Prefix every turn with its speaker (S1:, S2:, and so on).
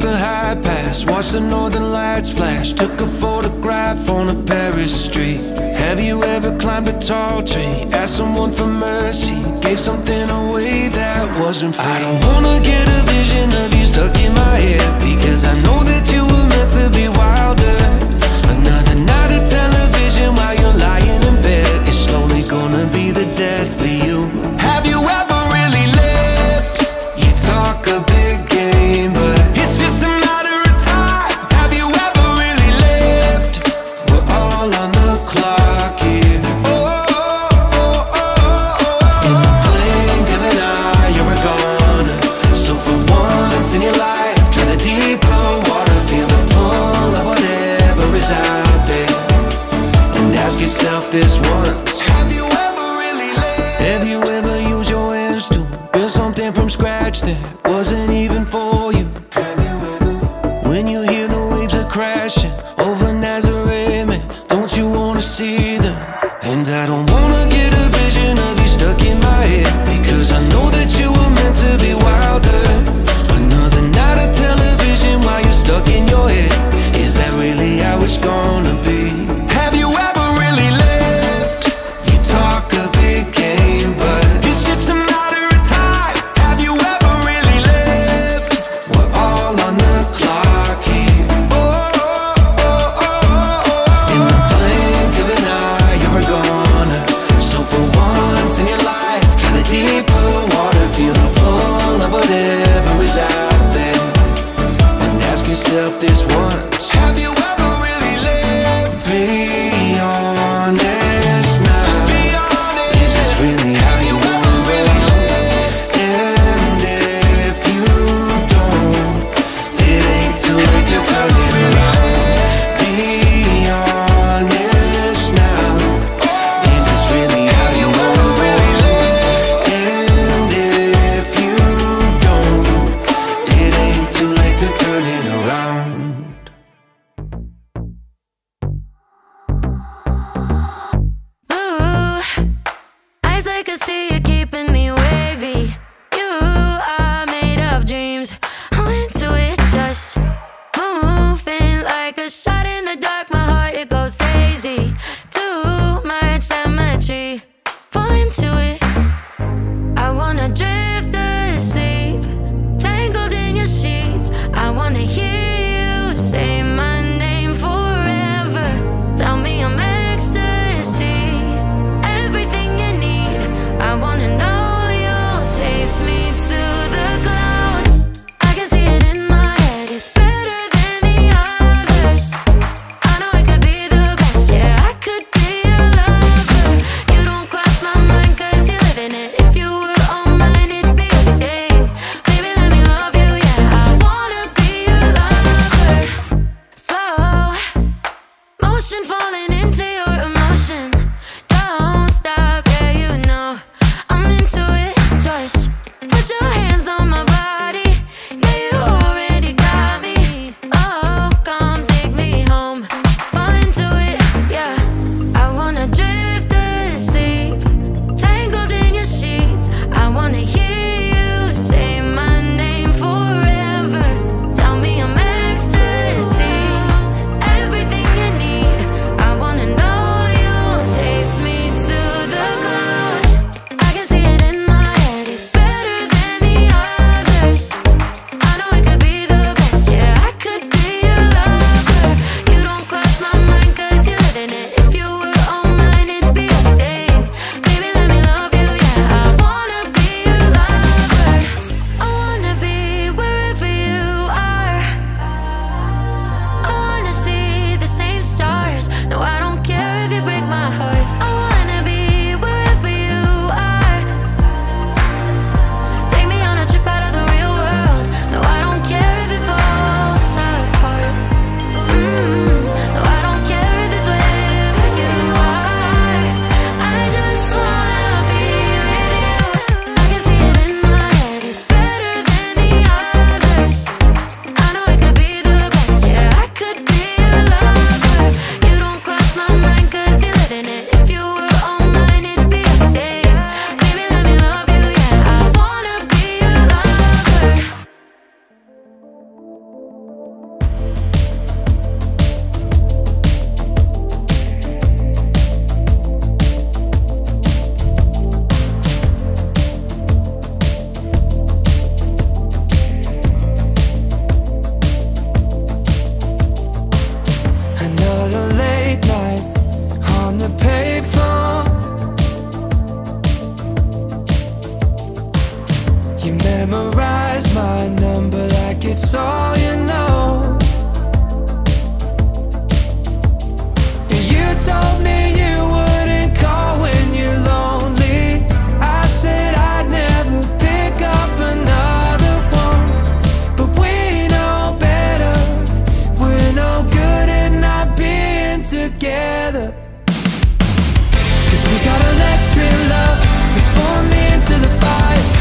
S1: the high pass, watched the northern lights flash, took a photograph on a Paris street. Have you ever climbed a tall tree, asked someone for mercy, gave something away that wasn't free? I don't wanna get a vision of you stuck in my head. When you hear the waves are crashing over Nazareth, man, don't you wanna see them? And I don't wanna get up. once. Have you ever? it Cause we got electric love. It's born into the fire.